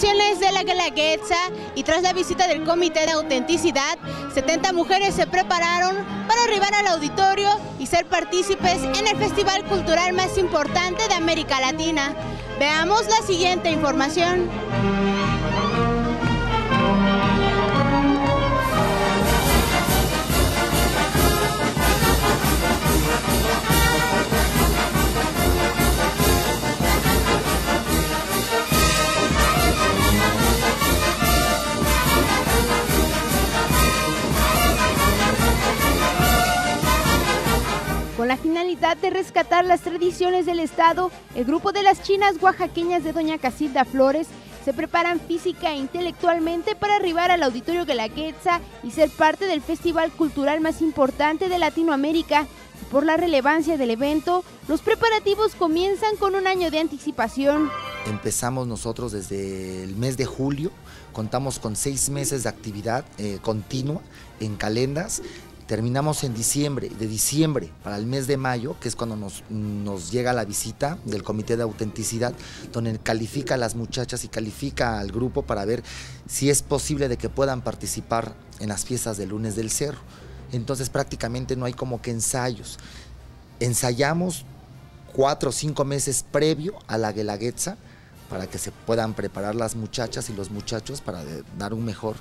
de la Guelaguetza y tras la visita del Comité de Autenticidad, 70 mujeres se prepararon para arribar al auditorio y ser partícipes en el festival cultural más importante de América Latina. Veamos la siguiente información. Finalidad de rescatar las tradiciones del Estado, el grupo de las chinas oaxaqueñas de Doña Casilda Flores se preparan física e intelectualmente para arribar al Auditorio Guelaguetza y ser parte del festival cultural más importante de Latinoamérica. Por la relevancia del evento, los preparativos comienzan con un año de anticipación. Empezamos nosotros desde el mes de julio, contamos con seis meses de actividad eh, continua en calendas Terminamos en diciembre, de diciembre para el mes de mayo, que es cuando nos, llega la visita del Comité de Autenticidad, donde califica a las muchachas y califica al grupo para ver si es posible de que puedan participar en las fiestas del lunes del cerro. Entonces prácticamente no hay como que ensayos. Ensayamos cuatro o cinco meses previo a la Guelaguetza para que se puedan preparar las muchachas y los muchachos para dar un mejor,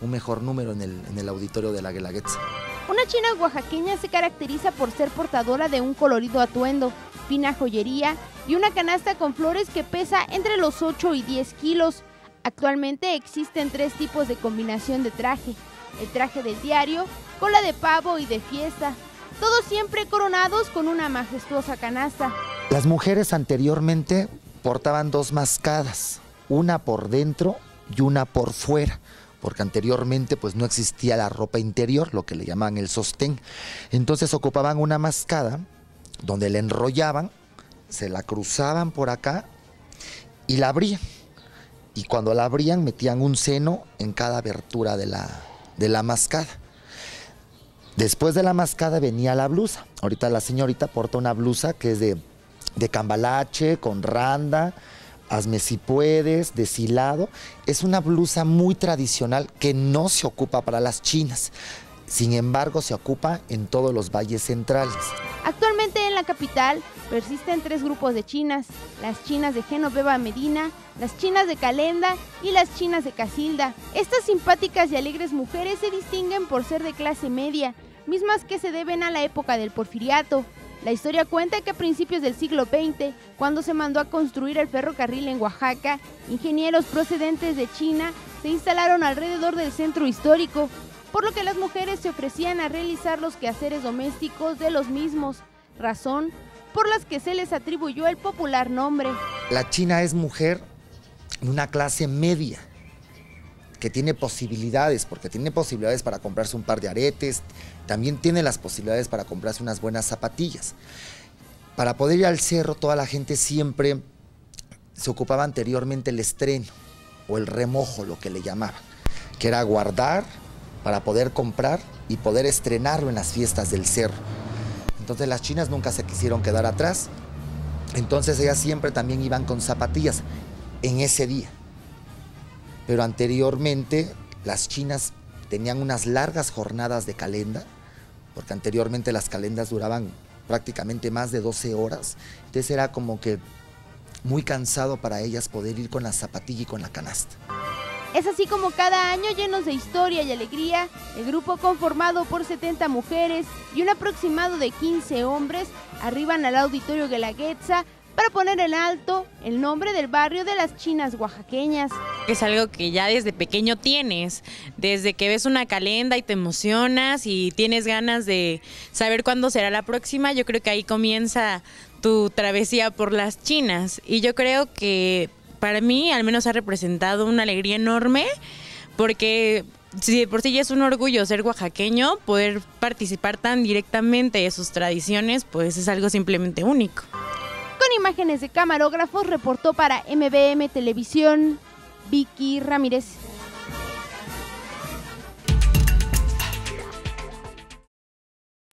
un mejor número en el, en el auditorio de la Guelaguetza. Una china oaxaqueña se caracteriza por ser portadora de un colorido atuendo, fina joyería y una canasta con flores que pesa entre los 8 y 10 kilos. Actualmente existen tres tipos de combinación de traje. El traje del diario, cola de pavo y de fiesta. Todos siempre coronados con una majestuosa canasta. Las mujeres anteriormente portaban dos mascadas, una por dentro y una por fuera porque anteriormente pues no existía la ropa interior, lo que le llamaban el sostén. Entonces ocupaban una mascada donde la enrollaban, se la cruzaban por acá y la abrían. Y cuando la abrían metían un seno en cada abertura de la, de la mascada. Después de la mascada venía la blusa. Ahorita la señorita porta una blusa que es de, de cambalache, con randa, hazme si puedes, deshilado. Es una blusa muy tradicional que no se ocupa para las chinas. Sin embargo, se ocupa en todos los valles centrales. Actualmente en la capital persisten tres grupos de chinas, las chinas de Genoveva Medina, las chinas de Calenda y las chinas de Casilda. Estas simpáticas y alegres mujeres se distinguen por ser de clase media, mismas que se deben a la época del porfiriato, la historia cuenta que a principios del siglo XX, cuando se mandó a construir el ferrocarril en Oaxaca, ingenieros procedentes de China se instalaron alrededor del centro histórico, por lo que las mujeres se ofrecían a realizar los quehaceres domésticos de los mismos, razón por las que se les atribuyó el popular nombre. La China es mujer de una clase media que tiene posibilidades, porque tiene posibilidades para comprarse un par de aretes, también tiene las posibilidades para comprarse unas buenas zapatillas. Para poder ir al cerro, toda la gente siempre se ocupaba anteriormente el estreno o el remojo, lo que le llamaban, que era guardar para poder comprar y poder estrenarlo en las fiestas del cerro. Entonces las chinas nunca se quisieron quedar atrás, entonces ellas siempre también iban con zapatillas en ese día pero anteriormente las chinas tenían unas largas jornadas de calenda, porque anteriormente las calendas duraban prácticamente más de 12 horas, entonces era como que muy cansado para ellas poder ir con la zapatilla y con la canasta. Es así como cada año llenos de historia y alegría, el grupo conformado por 70 mujeres y un aproximado de 15 hombres arriban al auditorio Guelaguetza para poner en alto el nombre del barrio de las chinas oaxaqueñas. Es algo que ya desde pequeño tienes, desde que ves una calenda y te emocionas y tienes ganas de saber cuándo será la próxima, yo creo que ahí comienza tu travesía por las chinas. Y yo creo que para mí al menos ha representado una alegría enorme porque si por sí ya es un orgullo ser oaxaqueño, poder participar tan directamente de sus tradiciones, pues es algo simplemente único imágenes de camarógrafos reportó para MBM Televisión Vicky Ramírez.